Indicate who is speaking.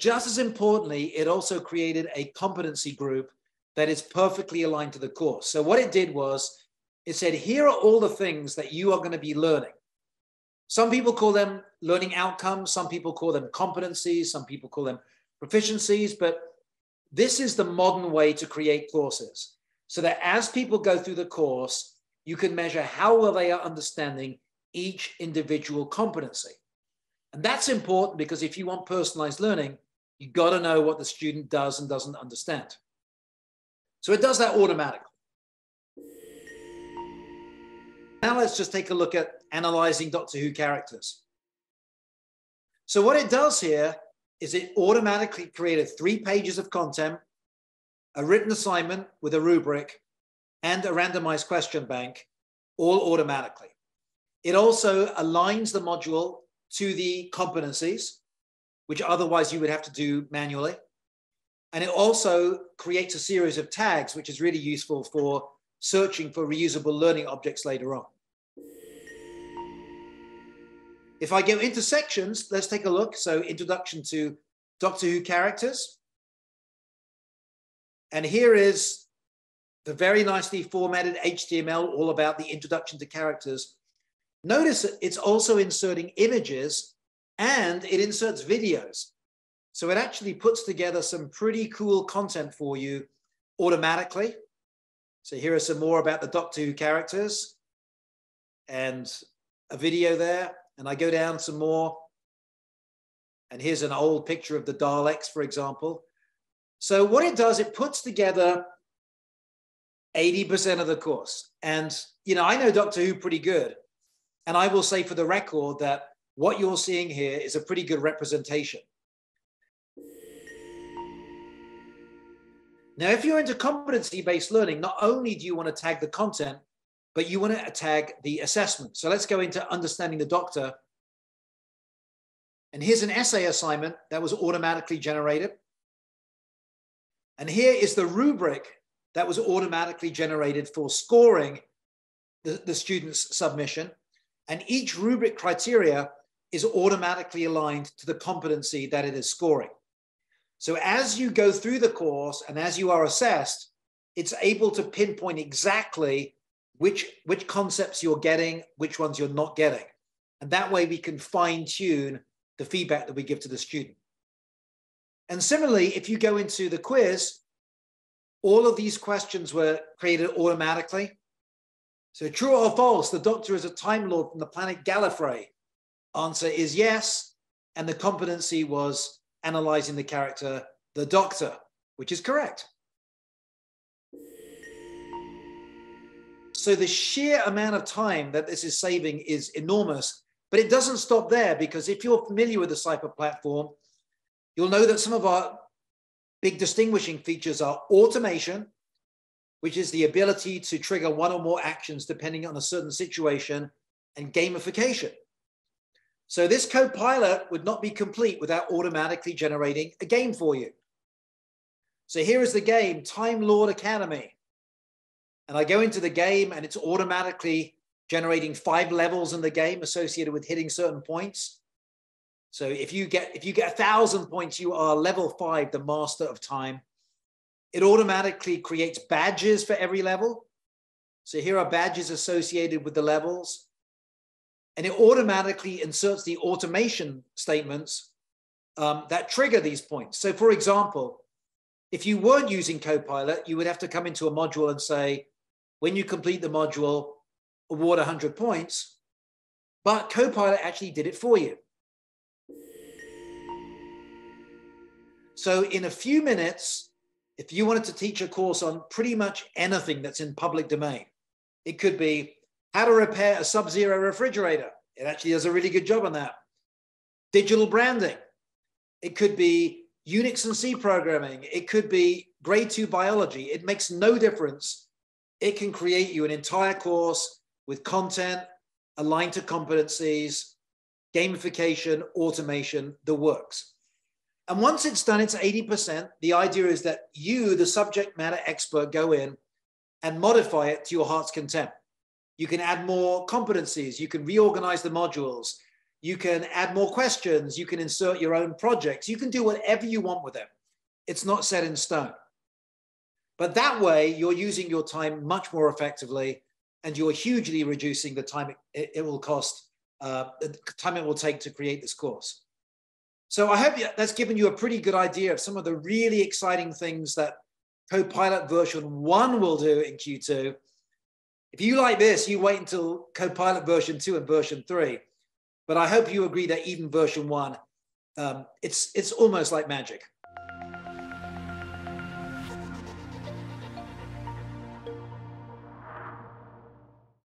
Speaker 1: just as importantly, it also created a competency group that is perfectly aligned to the course. So what it did was it said, here are all the things that you are going to be learning. Some people call them learning outcomes, some people call them competencies, some people call them proficiencies, but this is the modern way to create courses so that as people go through the course, you can measure how well they are understanding each individual competency. And that's important because if you want personalized learning, you've got to know what the student does and doesn't understand. So it does that automatically. Now let's just take a look at analyzing Doctor Who characters. So what it does here is it automatically created three pages of content, a written assignment with a rubric, and a randomized question bank, all automatically. It also aligns the module to the competencies, which otherwise you would have to do manually. And it also creates a series of tags, which is really useful for searching for reusable learning objects later on. If I go into sections, let's take a look. So introduction to Doctor Who characters. And here is the very nicely formatted HTML, all about the introduction to characters. Notice it's also inserting images and it inserts videos. So it actually puts together some pretty cool content for you automatically. So here are some more about the Doctor Who characters and a video there. And I go down some more. And here's an old picture of the Daleks, for example. So what it does, it puts together 80% of the course. And, you know, I know Doctor Who pretty good. And I will say for the record that what you're seeing here is a pretty good representation. Now, if you're into competency-based learning, not only do you want to tag the content, but you want to tag the assessment. So let's go into understanding the doctor. And here's an essay assignment that was automatically generated. And here is the rubric that was automatically generated for scoring the, the student's submission. And each rubric criteria is automatically aligned to the competency that it is scoring. So as you go through the course and as you are assessed, it's able to pinpoint exactly which, which concepts you're getting, which ones you're not getting. And that way we can fine tune the feedback that we give to the student. And similarly, if you go into the quiz, all of these questions were created automatically. So true or false, the doctor is a Time Lord from the planet Gallifrey. Answer is yes. And the competency was analyzing the character, the doctor, which is correct. So the sheer amount of time that this is saving is enormous, but it doesn't stop there because if you're familiar with the Cypher platform, you'll know that some of our big distinguishing features are automation, which is the ability to trigger one or more actions depending on a certain situation, and gamification. So this Copilot would not be complete without automatically generating a game for you. So here is the game, Time Lord Academy. And I go into the game and it's automatically generating five levels in the game associated with hitting certain points. So if you get if you get a thousand points, you are level five, the master of time. It automatically creates badges for every level. So here are badges associated with the levels. And it automatically inserts the automation statements um, that trigger these points. So for example, if you weren't using Copilot, you would have to come into a module and say, when you complete the module, award 100 points. But Copilot actually did it for you. So in a few minutes, if you wanted to teach a course on pretty much anything that's in public domain, it could be how to repair a sub-zero refrigerator. It actually does a really good job on that. Digital branding. It could be Unix and C programming. It could be grade two biology. It makes no difference. It can create you an entire course with content aligned to competencies, gamification, automation, the works. And once it's done, it's 80%. The idea is that you, the subject matter expert, go in and modify it to your heart's content. You can add more competencies. You can reorganize the modules. You can add more questions. You can insert your own projects. You can do whatever you want with them. It's not set in stone. But that way, you're using your time much more effectively and you're hugely reducing the time it, it will cost, uh, the time it will take to create this course. So I hope that's given you a pretty good idea of some of the really exciting things that Copilot version one will do in Q2. If you like this, you wait until Copilot version two and version three. But I hope you agree that even version one, um, it's, it's almost like magic.